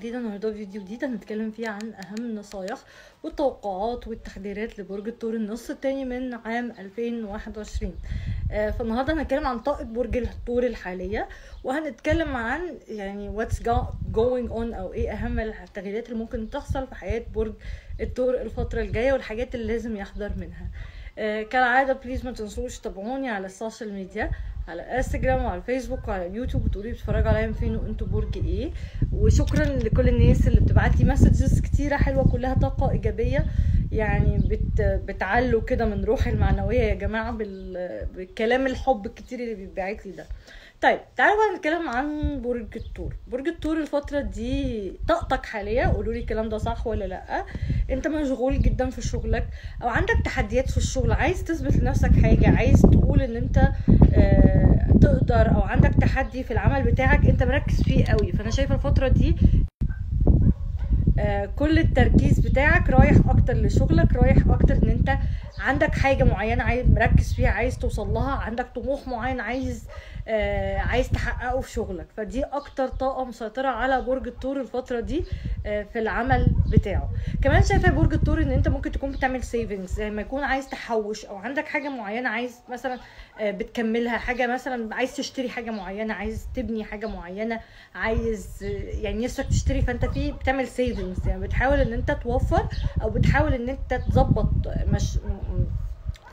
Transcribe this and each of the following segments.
جديدة النهاردة فيديو جديد هنتكلم فيه عن أهم النصايح والتوقعات والتحذيرات لبرج الثور النص التاني من عام 2021 آه، فالنهاردة هنتكلم عن طاقة برج الثور الحالية وهنتكلم عن يعني go- going on أو إيه أهم التغييرات اللي ممكن تحصل في حياة برج الثور الفترة الجاية والحاجات اللي لازم يحذر منها. آه، كالعادة please ما تنسوش تابعوني على ال social media على انستجرام وعلى الفيسبوك وعلى اليوتيوب وتقولي بتتفرجوا عليا من فين وانتوا برج إيه. وشكرا لكل الناس اللي بتبعت لي مسجز كتيرة حلوة كلها طاقة إيجابية. يعني بت بتعلوا كده من روحي المعنوية يا جماعة بال... بالكلام الحب الكتير اللي بيتبعت لي ده. طيب تعالوا بقى نتكلم عن برج الثور برج الثور الفترة دي طاقتك حالية قولوا لي الكلام ده صح ولا لأ؟ أنت مشغول جدا في شغلك أو عندك تحديات في الشغل عايز تثبت لنفسك حاجة عايز تقول إن أنت آه تحدي في العمل بتاعك انت مركز فيه قوي. فأنا شايفة الفترة دي آه، كل التركيز بتاعك رايح أكتر لشغلك رايح أكتر إن أنت عندك حاجة معينة عايز مركز فيها عايز توصل لها عندك طموح معين عايز عايز تحققه في شغلك. فدي أكتر طاقة مسيطرة على برج الثور الفترة دي آه في العمل بتاعه. كمان شايفة برج الثور إن أنت ممكن تكون بتعمل سيفنجز زي ما يكون عايز تحوش أو عندك حاجة معينة عايز مثلا آه بتكملها. حاجة مثلا عايز تشتري حاجة معينة عايز تبني حاجة معينة عايز آه، يعني نفسك تشتري. فأنت في بتعمل savings يعني بتحاول إن أنت توفر أو بتحاول إن أنت تظبط مش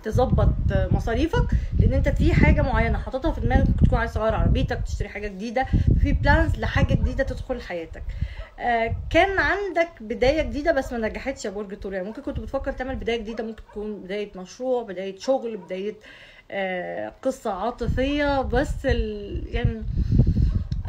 تظبط مصاريفك لأن أنت في حاجة معينة حاططها في دماغك ممكن تكون عايز تغير عربيتك تشتري حاجة جديدة في plans لحاجة جديدة تدخل حياتك. آه، كان عندك بداية جديدة بس ما نجحتش يا برج الثور يعني ممكن كنت بتفكر تعمل بداية جديدة ممكن تكون بداية مشروع بداية شغل بداية آه، قصة عاطفية بس ال... يعني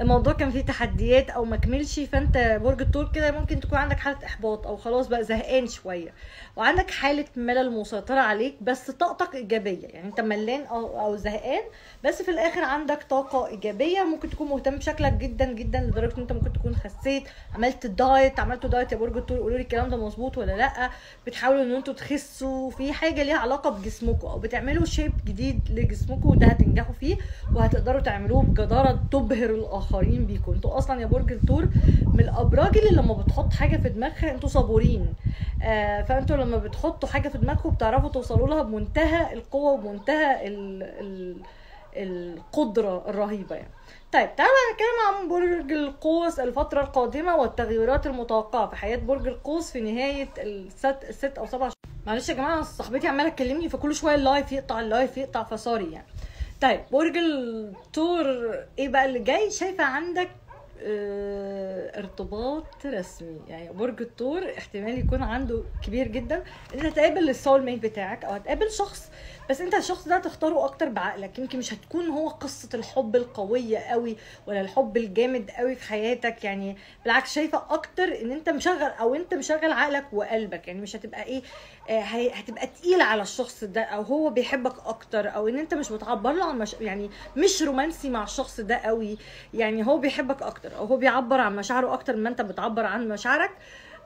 الموضوع كان فيه تحديات أو ما كملش فأنت برج الثور كده ممكن تكون عندك حالة إحباط أو خلاص بقى زهقان شوية. وعندك حالة ملل مسيطرة عليك بس طاقتك إيجابية. يعني أنت ملان أو أو زهقان بس في الآخر عندك طاقة إيجابية ممكن تكون مهتم بشكلك جدا جدا لدرجة إن أنت ممكن تكون خسيت عملت دايت عملت دايت يا برج الثور قولوا لي الكلام ده مظبوط ولا لأ؟ بتحاولوا إن أنتوا تخسوا في حاجة ليها علاقة بجسمكم أو بتعملوا شيب جديد لجسمكم وده هتنجحوا فيه وهتقدروا تعملوه بجدارة تبهر الاخرين بيكم أنتوا أصلا يا برج الثور من الأبراج اللي لما بتحط حاجة في دماغها أنتوا صبورين آه فأنتوا لما بتحطوا حاجة في دماغكم بتعرفوا توصلوا لها بمنتهى القوة وبمنتهى ال ال القدرة الرهيبة يعني. طيب تعالوا بقى نتكلم عن برج القوس الفترة القادمة والتغيرات المتوقعة في حياة برج القوس في نهاية الست, الست أو سبع معلش يا جماعة صاحبتي عمالة تكلمني فكل شوية ال live يقطع ال live يقطع فصاري يعني. طيب برج الثور إيه بقى اللي جاي؟ شايفة عندك ارتباط رسمي. يعني برج الثور احتمال يكون عنده كبير جدا. ان هتقابل ال soulmate بتاعك أو هتقابل شخص بس انت الشخص ده هتختاره أكتر بعقلك. يمكن مش هتكون هو قصة الحب القوية قوي ولا الحب الجامد قوي في حياتك. يعني بالعكس شايفة أكتر ان انت مشغل أو انت مشغل عقلك وقلبك. يعني مش هتبقى إيه آه هتبقى تقيلة على الشخص ده أو هو بيحبك أكتر أو ان انت مش بتعبر له عن مش يعني مش رومانسي مع الشخص ده قوي. يعني هو بيحبك أكتر. أو هو بيعبر عن مشاعره أكتر ما أنت بتعبر عن مشاعرك.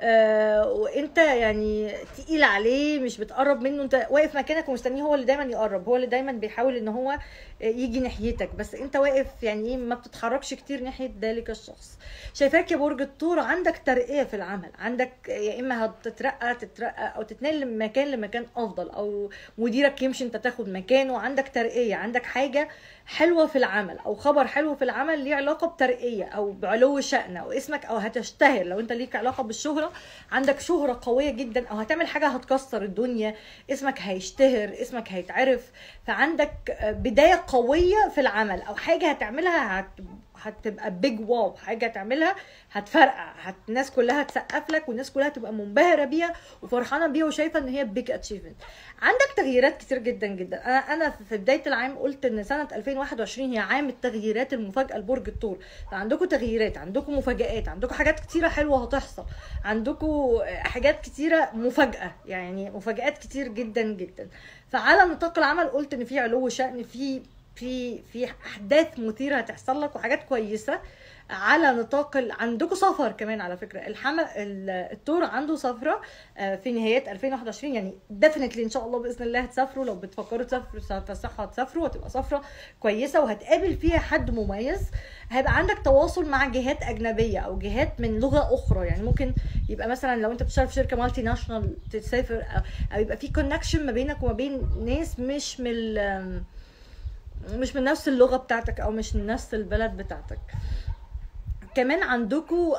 آه وإنت يعني تقيل عليه مش بتقرب منه. أنت واقف مكانك ومستنيه هو اللي دايما يقرب هو اللي دايما بيحاول إن هو يجي ناحيتك. بس أنت واقف يعني إيه ما بتتحركش كتير ناحية ذلك الشخص. شايفاك يا برج الثور عندك ترقية في العمل. عندك يا إما هتترقى تترقى أو تتنقل من مكان لمكان أفضل أو مديرك يمشي أنت تاخد مكانه. عندك ترقية عندك حاجة حلوة في العمل أو خبر حلو في العمل ليه علاقة بترقية أو بعلو شأن أو اسمك أو هتشتهر. لو أنت ليك علاقة بالشهرة عندك شهرة قوية جدا أو هتعمل حاجة هتكسر الدنيا اسمك هيشتهر اسمك هيتعرف. فعندك بداية قوية في العمل أو حاجة هتعملها هت... هتبقى بيج واو حاجة تعملها هتفرقع. هت... الناس كلها تسقف لك والناس كلها تبقى منبهرة بيها وفرحانة بيها وشايفة إن هي big achievement عندك تغييرات كتير جدا جدا. أنا أنا في بداية العام قلت إن سنة 2021 هي عام التغييرات المفاجأة لبرج الثور فعندكم تغييرات عندكم مفاجآت عندكم حاجات كتيرة حلوة هتحصل. عندكم حاجات كتيرة مفاجأة يعني مفاجآت كتير جدا جدا. فعلى نطاق العمل قلت إن في علو شأن في في في أحداث مثيرة هتحصل لك وحاجات كويسة على نطاق ال... عندكم سفر كمان على فكرة. الحم... ال- الثور عنده سفرة آه، في نهايات 2021 يعني definitely إن شاء الله بإذن الله هتسافروا. لو بتفكروا تسافروا فالصحه هتسافروا وهتبقى سفرة كويسة وهتقابل فيها حد مميز. هيبقى عندك تواصل مع جهات أجنبية أو جهات من لغة أخرى. يعني ممكن يبقى مثلا لو أنت بتشتغل في شركة multinational تسافر أو, يبقى في connection ما بينك وما بين ناس مش من ال- مش من نفس اللغة بتاعتك أو مش من نفس البلد بتاعتك. كمان عندكم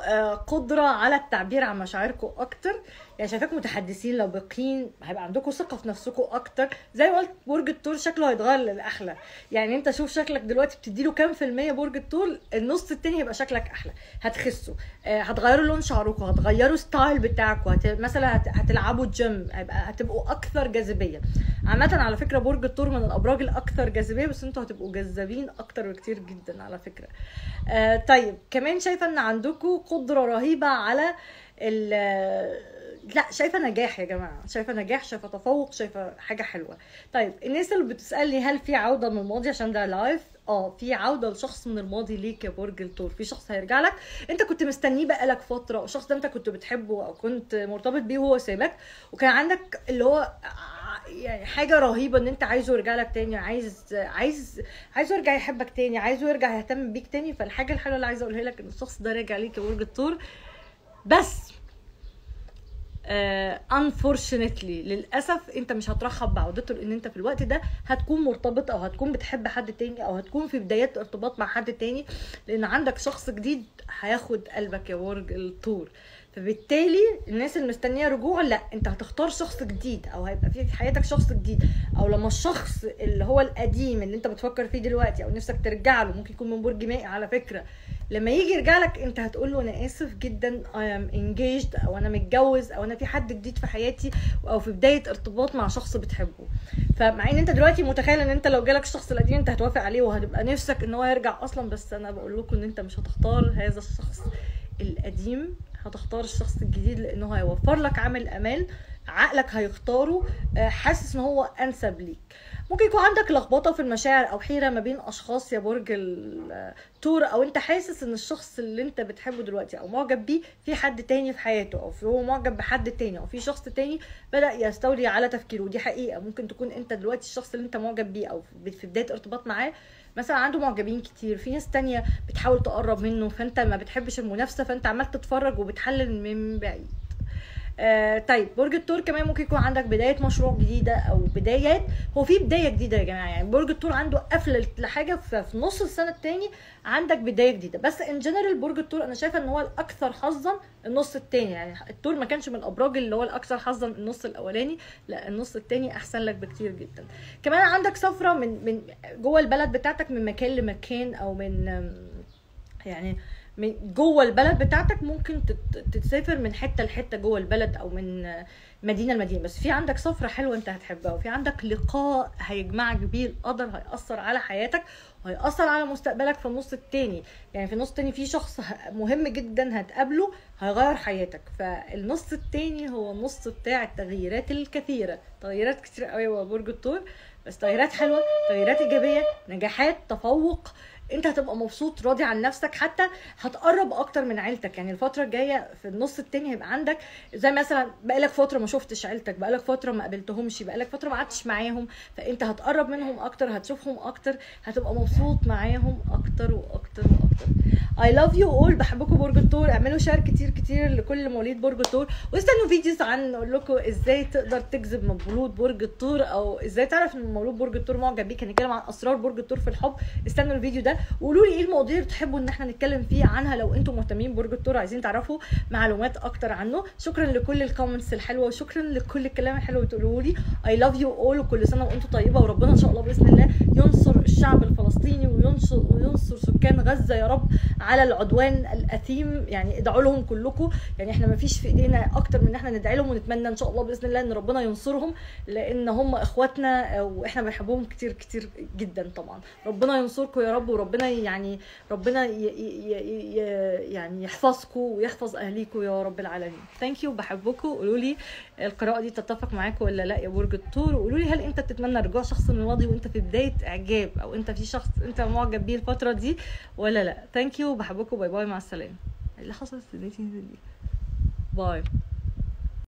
قدرة على التعبير عن مشاعركم أكتر. يعني شايفاكم متحدثين لبقين هيبقى عندكم ثقة في نفسكم أكتر. زي ما قلت برج الثور شكله هيتغير للأحلى. يعني أنت شوف شكلك دلوقتي بتديله كام في المية برج الثور النص التاني هيبقى شكلك أحلى. هتخسوا. آه، هتغيروا لون شعركم هتغيروا style بتاعكم هت... مثلا هت... هتلعبوا جيم هيبقى هتبقوا أكثر جاذبية. عامة على فكرة برج الثور من الأبراج الأكثر جاذبية بس أنتوا هتبقوا جذابين أكتر بكتير جدا على فكرة. آه طيب كمان شايفة إن عندكم قدرة رهيبة على لا شايفة نجاح يا جماعة. شايفة نجاح شايفة تفوق شايفة حاجة حلوة. طيب الناس اللي بتسألني هل في عودة من الماضي عشان ده لايف آه في عودة لشخص من الماضي ليك يا برج الثور في شخص هيرجع لك. أنت كنت مستنيه بقالك فترة. والشخص ده أنت كنت بتحبه أو كنت مرتبط بيه وهو سابك وكان عندك اللي هو يعني حاجة رهيبة إن أنت عايزه يرجع لك تاني عايز عايز عايزه يرجع يحبك تاني عايزه يرجع يهتم بيك تاني. فالحاجة الحلوة اللي عايزة أقولها لك إن الشخص ده راجع ليك يا برج الثور بس انفورشنتلي للأسف أنت مش هترحب بعودته لأن أنت في الوقت ده هتكون مرتبط أو هتكون بتحب حد تاني أو هتكون في بدايات ارتباط مع حد تاني لأن عندك شخص جديد هياخد قلبك يا برج الثور فبالتالي الناس اللي مستنية رجوع لا انت هتختار شخص جديد أو هيبقى في حياتك شخص جديد. أو لما الشخص اللي هو القديم اللي انت بتفكر فيه دلوقتي أو نفسك ترجع له ممكن يكون من برج مائي على فكرة. لما يجي يرجع لك انت هتقول له أنا آسف جدا I am engaged أو أنا متجوز أو أنا في حد جديد في حياتي أو في بداية ارتباط مع شخص بتحبه. فمع إن انت دلوقتي متخيل إن انت لو جالك الشخص القديم انت هتوافق عليه وهتبقى نفسك إن هو يرجع أصلا بس أنا بقول لكم إن انت مش هتختار هذا الشخص القديم. هتختار الشخص الجديد لأنه هيوفر لك عامل أمان. عقلك هيختاره آه، حاسس إن هو أنسب ليك. ممكن يكون عندك لخبطة في المشاعر أو حيرة ما بين أشخاص يا برج الثور أو أنت حاسس إن الشخص اللي أنت بتحبه دلوقتي أو معجب بيه في حد تاني في حياته أو في هو معجب بحد تاني أو في شخص تاني بدأ يستولي على تفكيره. ودي حقيقة. ممكن تكون أنت دلوقتي الشخص اللي أنت معجب بيه أو في بداية ارتباط معاه مثلا عنده معجبين كتير في ناس تانية بتحاول تقرب منه فأنت ما بتحبش المنافسة فأنت عمال تتفرج وبتحلل من بعيد. آه طيب برج الثور كمان ممكن يكون عندك بداية مشروع جديدة أو بدايات. هو في بداية جديدة يا جماعة يعني برج الثور عنده قفله لحاجة ففي نص السنة التاني عندك بداية جديدة. بس ان جنرال برج الثور أنا شايفة إن هو الأكثر حظا النص التاني يعني الثور ما كانش من الأبراج اللي هو الأكثر حظا النص الأولاني لا النص التاني أحسن لك بكتير جدا. كمان عندك سفرة من من جوه البلد بتاعتك من مكان لمكان أو من يعني من جوه البلد بتاعتك ممكن تتسافر من حتة لحتة جوه البلد أو من مدينة لمدينة. بس في عندك سفرة حلوة أنت هتحبها وفي عندك لقاء هيجمعك بيه القدر هيأثر على حياتك وهيأثر على مستقبلك في النص التاني. يعني في النص التاني في شخص مهم جدا هتقابله هيغير حياتك. فالنص التاني هو النص بتاع التغييرات الكثيرة. تغييرات كتير قوي هو برج الثور بس تغييرات حلوة تغييرات إيجابية نجاحات تفوق. انت هتبقى مبسوط راضي عن نفسك حتى هتقرب أكتر من عيلتك. يعني الفترة الجاية في النص التاني هيبقى عندك زي مثلا بقالك فترة ما شفتش عيلتك بقالك فترة ما قابلتهمش بقالك فترة ما قعدتش معاهم فانت هتقرب منهم أكتر هتشوفهم أكتر هتبقى مبسوط معاهم أكتر وأكتر وأكتر. I love you all. بحبكم برج الثور اعملوا share كتير كتير لكل مواليد برج الثور واستنوا videos عن أقول لكم إزاي تقدر تجذب مولود برج الثور أو إزاي تعرف إن مولود برج الثور معجب بيك. هنتكلم عن أسرار برج الثور في الحب. استنوا الفيديو ده. وقولوا لي إيه المواضيع اللي تحبوا ان إحنا نتكلم فيه عنها لو أنتم مهتمين برج الثور عايزين تعرفوا معلومات أكتر عنه. شكرا لكل ال comments الحلوة وشكرا لكل الكلام الحلو اللي بتقولوه لي. I love you all وكل سنة وأنتم طيبة وربنا إن شاء الله بإذن الله ينصر الشعب الفلسطيني وينصر وينصر سكان غزة يا رب على العدوان الأثيم. يعني ادعوا لهم كلكم. يعني إحنا ما فيش في إيدينا أكتر من إن إحنا ندعي لهم ونتمنى إن شاء الله بإذن الله إن ربنا ينصرهم لأن هم إخواتنا وإحنا بنحبهم كتير كتير جدا طبعا. ربنا ينصركم يا رب وربنا يعني ربنا يعني يحفظكم ويحفظ اهليكم يا رب العالمين. thank you بحبكم قولوا لي القراءة دي تتفق معاكم ولا لا يا برج الثور وقولوا لي هل أنت تتمنى رجوع شخص من الماضي وأنت في بداية إعجاب أو أنت في شخص أنت معجب بيه الفترة دي ولا لا؟ thank you بحبكم bye bye مع السلامة. إيه اللي حصل ننزل ليه باي